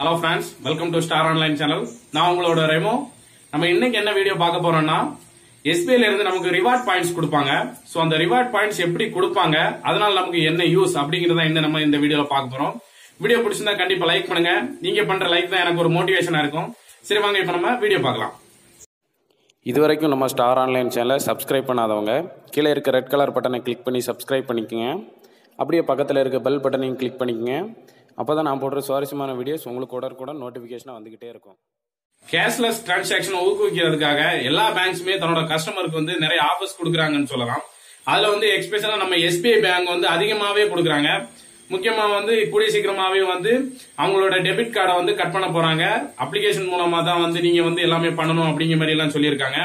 Hello friends welcome to Star Online channel நான் உங்களோட ரெமோ. நம்ம இன்னைக்கு என்ன வீடியோ பார்க்க போறோம்னா எஸ்பிஐல இருந்து நமக்கு ரிவார்ட் பாயிண்ட்ஸ் கொடுப்பாங்க. சோ அந்த ரிவார்ட் பாயிண்ட்ஸ் எப்படி கொடுப்பாங்க அதனால நமக்கு என்ன யூஸ் அப்படிங்கறத இந்த நம்ம இந்த வீடியோல பார்க்க போறோம். வீடியோ பிடிச்சிருந்தா கண்டிப்பா லைக் பண்ணுங்க. நீங்க பண்ற லைக் தான் எனக்கு ஒரு மோட்டிவேஷனா இருக்கும். சரி வாங்க இப்ப நம்ம வீடியோ பார்க்கலாம். இது வரைக்கும் நம்ம ஸ்டார் ஆன்லைன் சேனலை சப்ஸ்கிரைப் பண்ணாதவங்க கீழே இருக்க ரெட் கலர் பட்டனை கிளிக் பண்ணி சப்ஸ்கிரைப் பண்ணிக்கோங்க. அப்படியே பக்கத்தில் இருக்க பெல் பட்டனையும் கிளிக் பண்ணிக்கோங்க. அப்போ தான் நான் போடுற சுவாரஸ்யமான வீடியோஸ் உங்களுக்கு உடனுக்குடன் நோட்டிஃபிகேஷனாக வந்துக்கிட்டே இருக்கும். கேஷ்லெஸ் டிரான்சாக்ஷன் ஊக்குவிக்கிறதுக்காக எல்லா பேங்க்ஸுமே தன்னோட கஸ்டமருக்கு வந்து நிறைய ஆஃபர்ஸ் கொடுக்குறாங்கன்னு சொல்லலாம். அதில் வந்து எக்ஸ்பெஷலாக நம்ம எஸ்பிஐ பேங்க் வந்து அதிகமாகவே கொடுக்குறாங்க. முக்கியமாக வந்து கூடிய சீக்கிரமாகவே வந்து அவங்களோட டெபிட் கார்டை வந்து கட் பண்ண போகிறாங்க அப்ளிகேஷன் மூலமாக தான் வந்து நீங்கள் வந்து எல்லாமே பண்ணணும் அப்படிங்கிற மாதிரி எல்லாம் சொல்லியிருக்காங்க.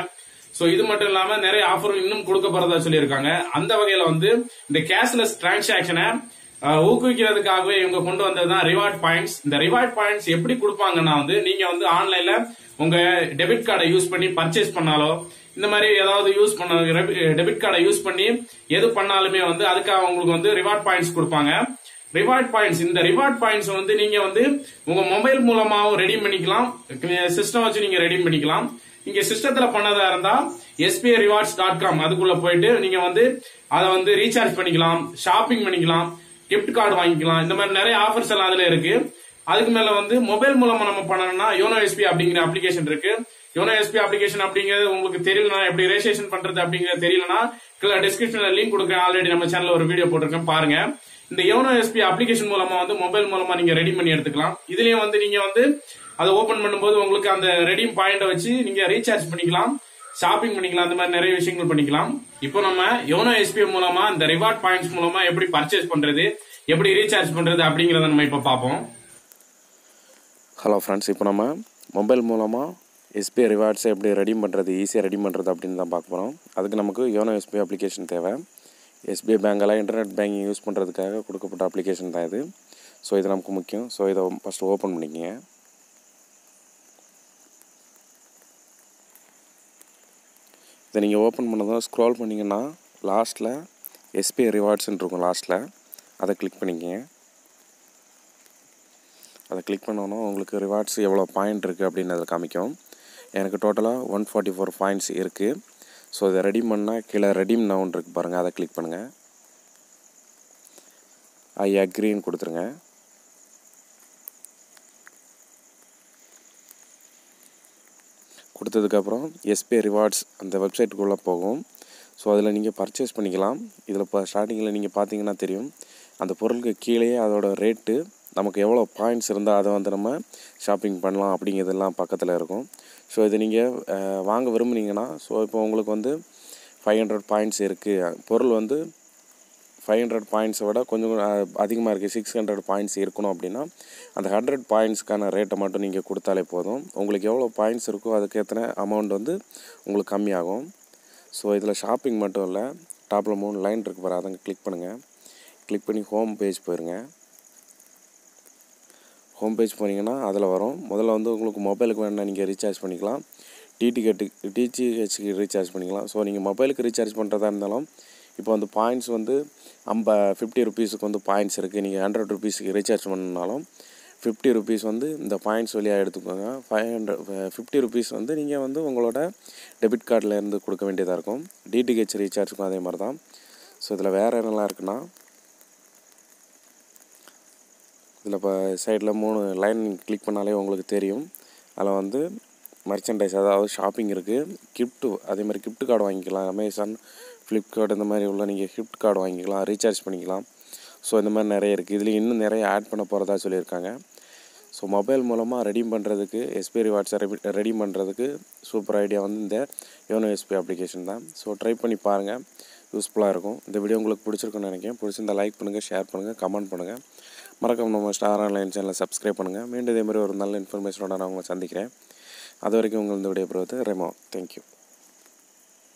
ஸோ இது மட்டும் இல்லாமல் நிறைய ஆஃபர் இன்னும் கொடுக்க போகிறதா சொல்லியிருக்காங்க. அந்த வகையில் வந்து இந்த கேஷ்லெஸ் டிரான்சாக்ஷனை ஊக்குவிக்கிறதுக்காகவே இவங்க கொண்டு வந்தது தான் ரிவார்ட் பாயிண்ட்ஸ் இந்த ரிவார்ட் பாயிண்ட்ஸ் எப்படி கொடுப்பாங்கன்னா வந்து நீங்க வந்து ஆன்லைன்ல உங்க டெபிட் கார்டை யூஸ் பண்ணி பர்ச்சேஸ் பண்ணாலோ இந்த மாதிரி ஏதாவது யூஸ் பண்ண டெபிட் கார்டை யூஸ் பண்ணி எது பண்ணாலுமே வந்து அதுக்காக உங்களுக்கு வந்து ரிவார்ட் பாயிண்ட்ஸ் கொடுப்பாங்க. ரிவார்ட் பாயிண்ட்ஸ் இந்த ரிவார்ட் பாயிண்ட்ஸ் வந்து நீங்க வந்து உங்க மொபைல் மூலமாவும் ரெடி பண்ணிக்கலாம். சிஸ்டம் வச்சு நீங்க ரெடி பண்ணிக்கலாம். நீங்க சிஸ்டத்துல பண்ணதா இருந்தா எஸ்பிஐ ரிவார்ட்ஸ் டாட் காம் அதுக்குள்ள போயிட்டு நீங்க வந்து அதை வந்து ரீசார்ஜ் பண்ணிக்கலாம் ஷாப்பிங் பண்ணிக்கலாம். கிஃப்ட் கார்டு வாங்கிக்கலாம். இந்த மாதிரி நிறைய ஆஃபர்ஸ் எல்லாம் அதுல இருக்கு. அதுக்கு மேல வந்து மொபைல் மூலமா நம்ம பண்ணணும்னா யோனோ எஸ்பி அப்படிங்கிற அப்ளிகேஷன் இருக்கு. யோனோ எஸ்பி அப்ளிகேஷன் அப்படிங்கிறது உங்களுக்கு தெரியலனா எப்படி ரெஜிஸ்ட்ரேஷன் பண்றது அப்படிங்கிறது தெரியலனா கீழே டிஸ்கிரிப்ஷன்ல லிங்க் கொடுக்குறேன். ஆல்ரெடி நம்ம சேனல்ல ஒரு வீடியோ போட்டிருக்கேன். பாருங்க. இந்த யோனோ எஸ்பி அப்ளிகேஷன் மூலமா வந்து மொபைல் மூலமா நீங்க ரெடி பண்ணி எடுத்துக்கலாம். இதுலயும் வந்து நீங்க வந்து அதை ஓபன் பண்ணும்போது உங்களுக்கு அந்த ரெடீம் பாயிண்ட வச்சு நீங்க ரீசார்ஜ் பண்ணிக்கலாம். ஷாப்பிங் பண்ணிக்கலாம் அந்த மாதிரி நிறைய விஷயங்கள் பண்ணிக்கலாம். இப்போ நம்ம யோனோ எஸ்பிஐ மூலமா இந்த ரிவார்ட் பாயிண்ட்ஸ் மூலமா எப்படி பர்ச்சேஸ் பண்றது எப்படி ரீசார்ஜ் பண்றது அப்படிங்கறத நம்ம இப்போ பார்ப்போம். ஹலோ ஃப்ரெண்ட்ஸ் இப்போ நம்ம மொபைல் மூலமாக எஸ்பிஐ ரிவார்ட்ஸை எப்படி ரெடி பண்ணுறது ஈஸியாக ரெடி பண்ணுறது அப்படின்னு தான் பார்க்க போகிறோம் அதுக்கு நமக்கு யோனோ எஸ்பிஐ அப்ளிகேஷன் தேவை. எஸ்பிஐ பேங்கெல்லாம் இன்டர்நெட் பேங்கிங் யூஸ் பண்ணுறதுக்காக கொடுக்கப்பட்ட அப்ளிகேஷன் தான் இது. ஸோ இது நமக்கு முக்கியம். ஸோ இதை ஃபஸ்ட்டு ஓப்பன் பண்ணிக்கங்க. இதை நீங்கள் ஓப்பன் பண்ணதும் ஸ்க்ரோல் பண்ணிங்கன்னா லாஸ்ட்டில் எஸ்பிஐ ரிவார்ட்ஸ்ன்னு இருக்கும் லாஸ்ட்டில் அதை கிளிக் பண்ணிக்கங்க. அதை கிளிக் பண்ணோன்னா உங்களுக்கு ரிவார்ட்ஸ் எவ்வளோ பாயிண்ட் இருக்குது அப்படின்னு அதில் காமிக்கும். எனக்கு டோட்டலாக ஒன் ஃபார்ட்டி ஃபோர் பாயிண்ட்ஸ் இருக்குது ஸோ இதை ரெடீம் பண்ணால் கீழே ரெடீம் நவுன் இருக்குது பாருங்கள் அதை கிளிக் பண்ணுங்கள் ஐ அக்ரின்னு கொடுத்துருங்க. கொடுத்ததுக்கப்புறம் எஸ்பிஐ ரிவார்ட்ஸ் அந்த வெப்சைட்டுக்குள்ளே போகும். ஸோ அதில் நீங்கள் பர்ச்சேஸ் பண்ணிக்கலாம். இதில் இப்போ ஸ்டார்டிங்கில் நீங்கள் பார்த்தீங்கன்னா தெரியும். அந்த பொருளுக்கு கீழே அதோட ரேட்டு நமக்கு எவ்வளோ பாயிண்ட்ஸ் இருந்தால் அதை வந்து நம்ம ஷாப்பிங் பண்ணலாம் அப்படிங்கிறதெல்லாம் பக்கத்தில் இருக்கும். ஸோ இதை நீங்கள் வாங்க விரும்புனீங்கன்னா ஸோ இப்போ உங்களுக்கு வந்து ஃபைவ் ஹண்ட்ரட் பாயிண்ட்ஸ் இருக்குது. பொருள் வந்து ஃபைவ் ஹண்ட்ரட் பாயிண்ட்ஸை விட கொஞ்சம் அதிகமாக இருக்குது சிக்ஸ் ஹண்ட்ரட் பாயிண்ட்ஸ் இருக்கணும் அப்படின்னா அந்த ஹண்ட்ரட் பாயிண்ட்ஸ்க்கான ரேட்டை மட்டும் நீங்கள் கொடுத்தாலே போதும். உங்களுக்கு எவ்வளோ பாயிண்ட்ஸ் இருக்கோ அதுக்கு எத்தனை அமௌண்ட் வந்து உங்களுக்கு கம்மியாகும். ஸோ இதில் ஷாப்பிங் மட்டும் இல்லை டாப்பில் மூணு லைன் இருக்குது பாரு அதங்க கிளிக் பண்ணுங்கள் கிளிக் பண்ணி ஹோம் பேஜ் போயிருங்க. ஹோம் பேஜ் போனீங்கன்னா அதில் வரும். முதல்ல வந்து உங்களுக்கு மொபைலுக்கு வேணால் நீங்கள் ரீசார்ஜ் பண்ணிக்கலாம். டிடிஹெட்டுக்கு டிடிஹெச்சுக்கு ரீசார்ஜ் பண்ணிக்கலாம். ஸோ நீங்கள் மொபைலுக்கு ரீசார்ஜ் பண்ணுறதா இருந்தாலும் இப்போ வந்து பாயிண்ட்ஸ் வந்து ஐம்ப ஃபிஃப்டி ருபீஸுக்கு வந்து பாயிண்ட்ஸ் இருக்குது நீங்கள் ஹண்ட்ரட் ருபீஸுக்கு ரீசார்ஜ் பண்ணனாலும் ஃபிஃப்டி ருபீஸ் வந்து இந்த பாயிண்ட்ஸ் வழியாக எடுத்துக்கோங்க. ஃபைவ் ஹண்ட்ரட் ஃபிஃப்டி ருபீஸ் வந்து நீங்கள் வந்து உங்களோட டெபிட் கார்டில் இருந்து கொடுக்க வேண்டியதாக இருக்கும். டிடிஹெச் ரீசார்ஜுக்கும் அதே மாதிரி தான் ஸோ இதில் வேறு என்னெல்லாம் இருக்குன்னா இதில் இப்போ சைடில் மூணு லைன் கிளிக் பண்ணாலே உங்களுக்கு தெரியும். அதில் வந்து மர்ச்சன்டைஸ் அதாவது ஷாப்பிங் இருக்குது கிஃப்ட்டு அதே மாதிரி கிஃப்ட் கார்டு வாங்கிக்கலாம். அமேசான் ஃப்ளிப்கார்ட் இந்த மாதிரி உள்ள நீங்கள் கிஃப்ட் கார்டு வாங்கிக்கலாம் ரீசார்ஜ் பண்ணிக்கலாம். ஸோ இந்த மாதிரி நிறைய இருக்குது இதில் இன்னும் நிறைய ஆட் பண்ண போகிறதா சொல்லியிருக்காங்க. ஸோ மொபைல் மூலமாக ரெடி பண்ணுறதுக்கு எஸ்பிஐ ரிவார்ட்ஸை ரெடி பண்ணுறதுக்கு சூப்பர் ஐடியா வந்து இந்த யோனோ எஸ்பிஐ அப்ளிகேஷன் தான். ஸோ ட்ரை பண்ணி பாருங்கள் யூஸ்ஃபுல்லாக இருக்கும். இந்த வீடியோ உங்களுக்கு பிடிச்சிருக்குன்னு நினைக்கிறேன். பிடிச்சிருந்தா லைக் பண்ணுங்கள் ஷேர் பண்ணுங்கள் கமெண்ட் பண்ணுங்கள் மறக்காம நம்ம ஸ்டார் ஆன்லைன் சேனலை சப்ஸ்கிரைப் பண்ணுங்கள் மீண்டும் இதே மாதிரி ஒரு நல்ல இன்ஃபர்மேஷனோட நான் உங்களை சந்திக்கிறேன். அது வரைக்கும் உங்கள் இந்த வீடியோ பொறுத்து ரெமோ தேங்க்யூ